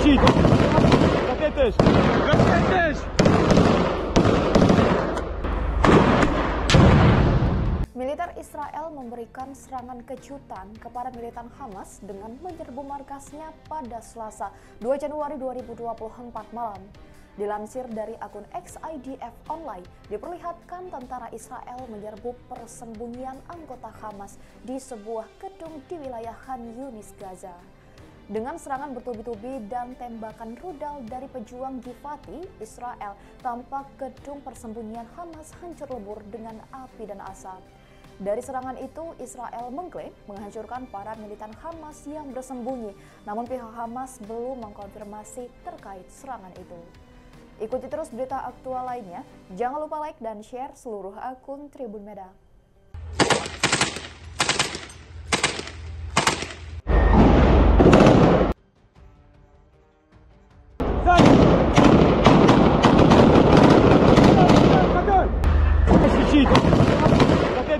Защитить! Raketes! Raketes! Militer Israel memberikan serangan kejutan kepada militan Hamas dengan menyerbu markasnya pada Selasa 2 Januari 2024 malam. Dilansir dari akun XIDF Online, diperlihatkan tentara Israel menyerbu persembunyian anggota Hamas di sebuah gedung di wilayah Khan Yunis, Gaza. Dengan serangan bertubi-tubi dan tembakan rudal dari pejuang Gifati, Israel tampak gedung persembunyian Hamas hancur lebur dengan api dan asap. Dari serangan itu, Israel mengklaim menghancurkan para militan Hamas yang bersembunyi, namun pihak Hamas belum mengkonfirmasi terkait serangan itu. Ikuti terus berita aktual lainnya. Jangan lupa like dan share seluruh akun Tribun Medan.